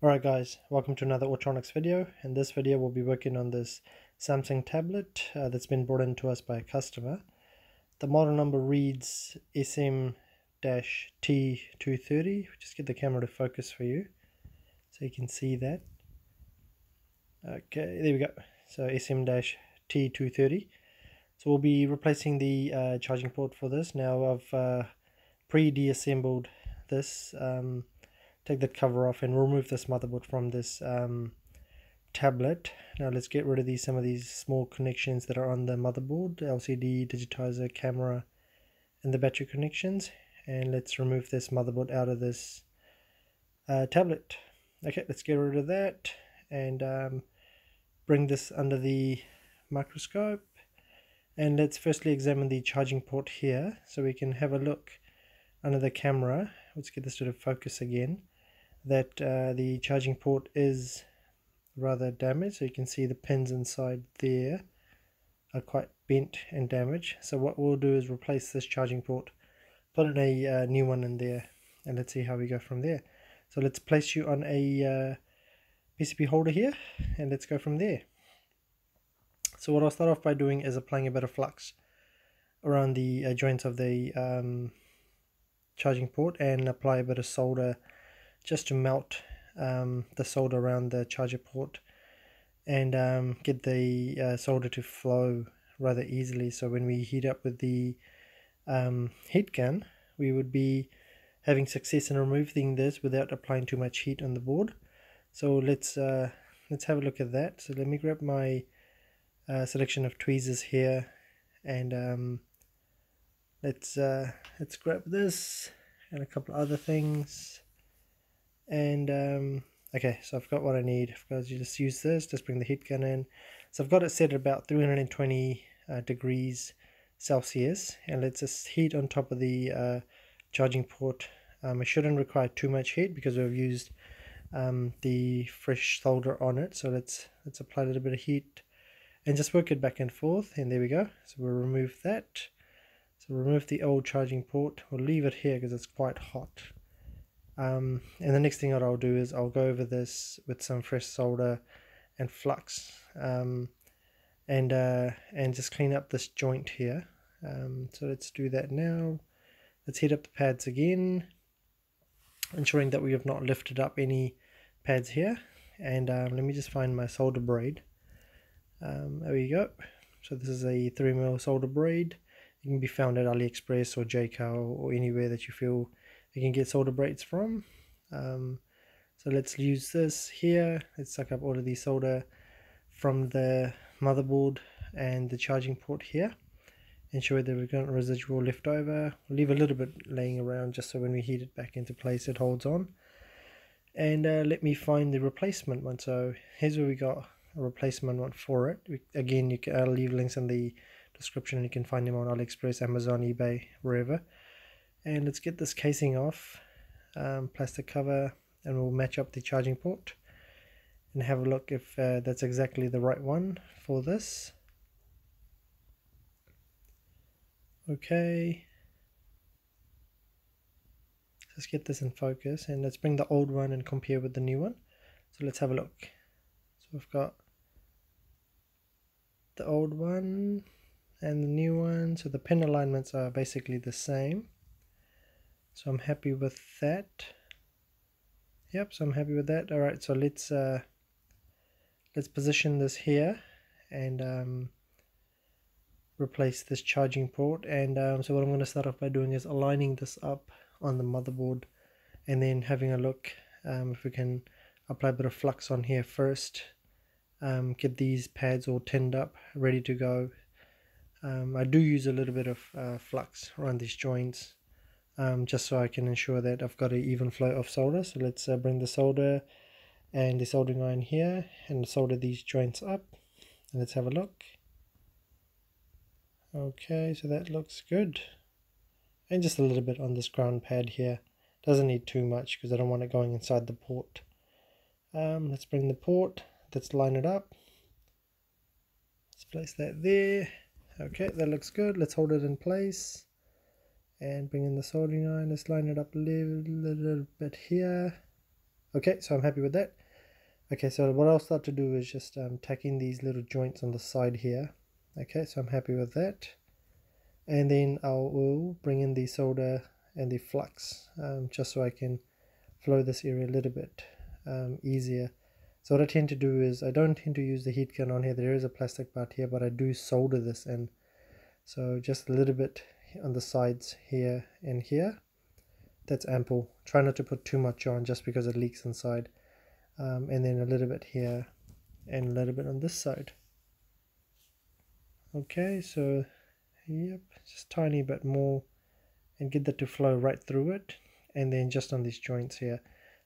Alright guys, welcome to another Autronics video. In this video we'll be working on this Samsung tablet uh, that's been brought in to us by a customer. The model number reads SM-T230. Just get the camera to focus for you so you can see that. Okay, there we go. So SM-T230. So we'll be replacing the uh, charging port for this. Now I've uh, pre-deassembled this um, take that cover off and remove this motherboard from this um, tablet. Now let's get rid of these some of these small connections that are on the motherboard LCD digitizer camera and the battery connections. And let's remove this motherboard out of this uh, tablet. Okay let's get rid of that and um, bring this under the microscope. And let's firstly examine the charging port here so we can have a look under the camera. Let's get this sort of focus again that uh, the charging port is rather damaged. So you can see the pins inside there are quite bent and damaged. So what we'll do is replace this charging port put in a uh, new one in there and let's see how we go from there. So let's place you on a uh, PCB holder here and let's go from there. So what I'll start off by doing is applying a bit of flux around the uh, joints of the um, charging port and apply a bit of solder just to melt um, the solder around the charger port and um, get the uh, solder to flow rather easily. So when we heat up with the um, heat gun we would be having success in removing this without applying too much heat on the board. So let's uh, let's have a look at that. So let me grab my uh, selection of tweezers here and um, let's uh, let's grab this and a couple other things and um, okay so I've got what I need. Got to just use this just bring the heat gun in. So I've got it set at about 320 uh, degrees Celsius and let's just heat on top of the uh, charging port. Um, it shouldn't require too much heat because we've used um, the fresh solder on it so let's let's apply a little bit of heat and just work it back and forth and there we go. So we'll remove that. So remove the old charging port. We'll leave it here because it's quite hot um, and the next thing that I'll do is I'll go over this with some fresh solder and flux um, and uh, and just clean up this joint here. Um, so let's do that now. Let's heat up the pads again ensuring that we have not lifted up any pads here. And um, let me just find my solder braid. Um, there we go. So this is a 3mm solder braid. It can be found at AliExpress or Jaycar or anywhere that you feel you can get solder braids from. Um, so let's use this here. Let's suck up all of the solder from the motherboard and the charging port here. Ensure that we've got residual left over we'll leave a little bit laying around just so when we heat it back into place it holds on. And uh, let me find the replacement one. So here's where we got a replacement one for it. We, again you can I'll leave links in the description and you can find them on AliExpress Amazon eBay wherever and let's get this casing off um, plastic cover and we'll match up the charging port and have a look if uh, that's exactly the right one for this. Okay. Let's get this in focus and let's bring the old one and compare with the new one. So let's have a look. So we've got the old one and the new one. So the pin alignments are basically the same so I'm happy with that. Yep so I'm happy with that. Alright so let's uh, let's position this here and um, replace this charging port. And um, so what I'm going to start off by doing is aligning this up on the motherboard and then having a look um, if we can apply a bit of flux on here first um, get these pads all tinned up ready to go. Um, I do use a little bit of uh, flux around these joints um, just so I can ensure that I've got an even flow of solder. So let's uh, bring the solder and the soldering iron here and solder these joints up. And let's have a look. Okay, so that looks good. And just a little bit on this ground pad here. Doesn't need too much because I don't want it going inside the port. Um, let's bring the port. Let's line it up. Let's place that there. Okay, that looks good. Let's hold it in place and bring in the soldering iron let's line it up a little, little bit here Okay, so I'm happy with that. Okay, so what I'll start to do is just um, tack in these little joints on the side here. Okay, so I'm happy with that. And then I will bring in the solder and the flux um, just so I can flow this area a little bit um, easier. So what I tend to do is I don't tend to use the heat gun on here. There is a plastic part here, but I do solder this in. So just a little bit on the sides here and here. That's ample. Try not to put too much on just because it leaks inside. Um, and then a little bit here and a little bit on this side. Okay, so yep, just tiny bit more and get that to flow right through it and then just on these joints here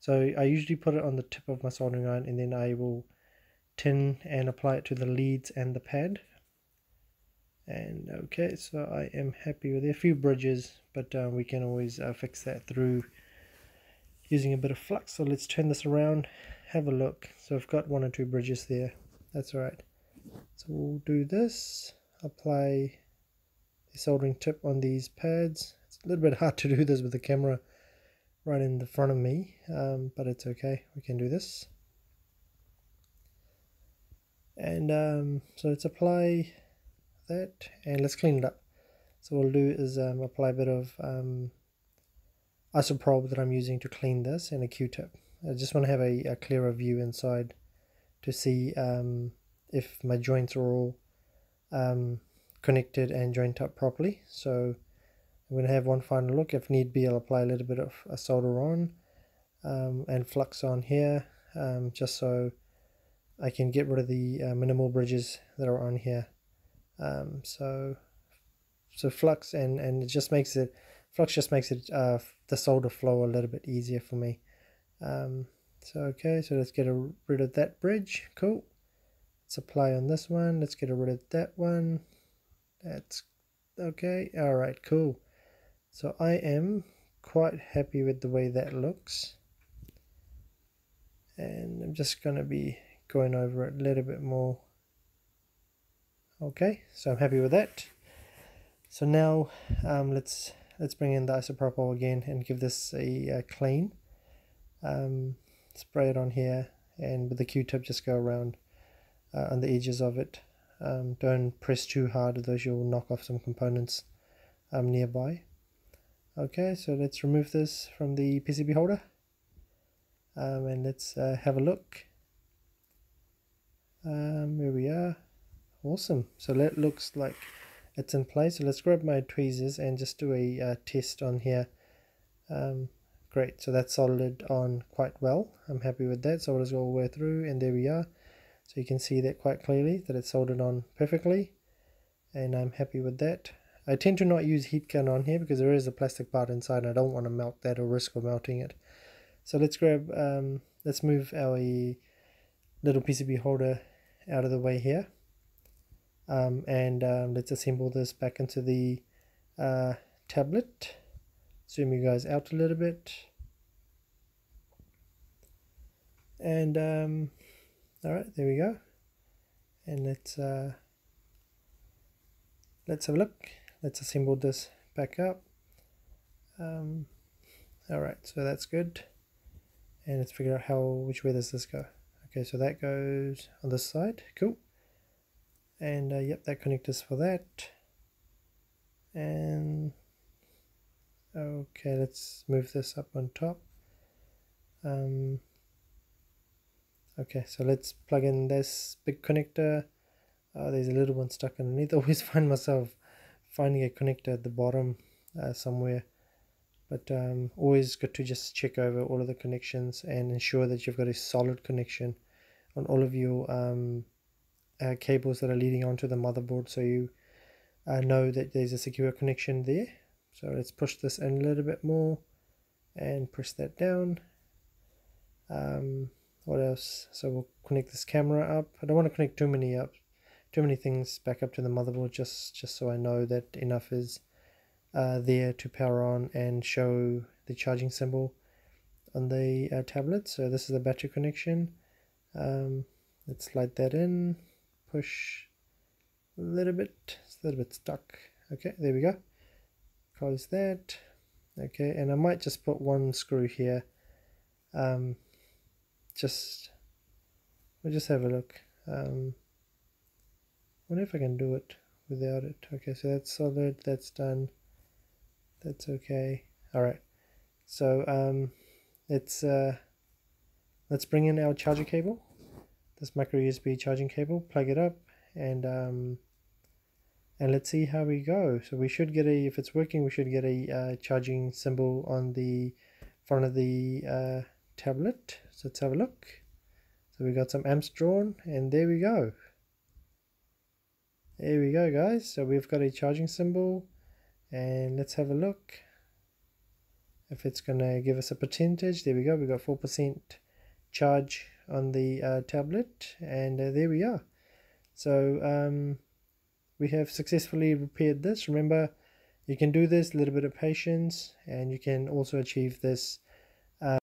so I usually put it on the tip of my soldering iron and then I will tin and apply it to the leads and the pad and okay so I am happy with a few bridges but uh, we can always uh, fix that through using a bit of flux. So let's turn this around have a look. So I've got one or two bridges there. That's right. So we'll do this apply the soldering tip on these pads. It's a little bit hard to do this with the camera right in the front of me, um, but it's okay. We can do this. And um, so let's apply that and let's clean it up. So what we'll do is um, apply a bit of um, isopropyl that I'm using to clean this and a q-tip. I just want to have a, a clearer view inside to see um, if my joints are all um, connected and joined up properly. So I'm going to have one final look. If need be, I'll apply a little bit of a solder on um, and flux on here um, just so I can get rid of the uh, minimal bridges that are on here. Um, so so flux and, and it just makes it, flux just makes it uh, the solder flow a little bit easier for me. Um, so okay, so let's get a, rid of that bridge. Cool. Let's apply on this one. Let's get rid of that one. That's okay. All right, cool. So I am quite happy with the way that looks. And I'm just going to be going over it a little bit more. Okay, so I'm happy with that. So now um, let's let's bring in the isopropyl again and give this a, a clean. Um, spray it on here and with the q-tip just go around uh, on the edges of it. Um, don't press too hard, otherwise you'll knock off some components um, nearby. Okay, so let's remove this from the PCB holder um, and let's uh, have a look. Um, here we are. Awesome. So that looks like it's in place. So let's grab my tweezers and just do a uh, test on here. Um, great. So that's soldered on quite well. I'm happy with that. So let's go all the way through and there we are. So you can see that quite clearly that it's soldered on perfectly and I'm happy with that. I tend to not use heat gun on here because there is a plastic part inside and I don't want to melt that or risk of melting it. So let's grab, um, let's move our little PCB holder out of the way here. Um, and um, let's assemble this back into the uh, tablet. Zoom you guys out a little bit. And um, all right, there we go. And let's uh, let's have a look let's assemble this back up um, all right so that's good and let's figure out how which way does this go okay so that goes on this side cool and uh, yep that connectors for that. And okay let's move this up on top. Um, okay so let's plug in this big connector. Oh, there's a little one stuck underneath. I always find myself finding a connector at the bottom uh, somewhere. But um, always good to just check over all of the connections and ensure that you've got a solid connection on all of your um, uh, cables that are leading onto the motherboard so you uh, know that there's a secure connection there. So let's push this in a little bit more and press that down. Um, what else? So we'll connect this camera up. I don't want to connect too many up too many things back up to the motherboard just just so I know that enough is uh, there to power on and show the charging symbol on the uh, tablet. So this is the battery connection. Um, let's slide that in push a little bit. It's a little bit stuck. Okay there we go. Close that. Okay and I might just put one screw here. Um, just we'll just have a look. Um, wonder if I can do it without it. Okay so that's solid. That's done. That's okay. All right. So um, let's uh, let's bring in our charger cable this micro USB charging cable plug it up and um, and let's see how we go. So we should get a if it's working we should get a uh, charging symbol on the front of the uh, tablet. So let's have a look. So we got some amps drawn and there we go. There we go guys. So we've got a charging symbol and let's have a look. If it's gonna give us a percentage there we go. We got four percent charge on the uh, tablet and uh, there we are. So um, we have successfully repaired this. Remember you can do this a little bit of patience and you can also achieve this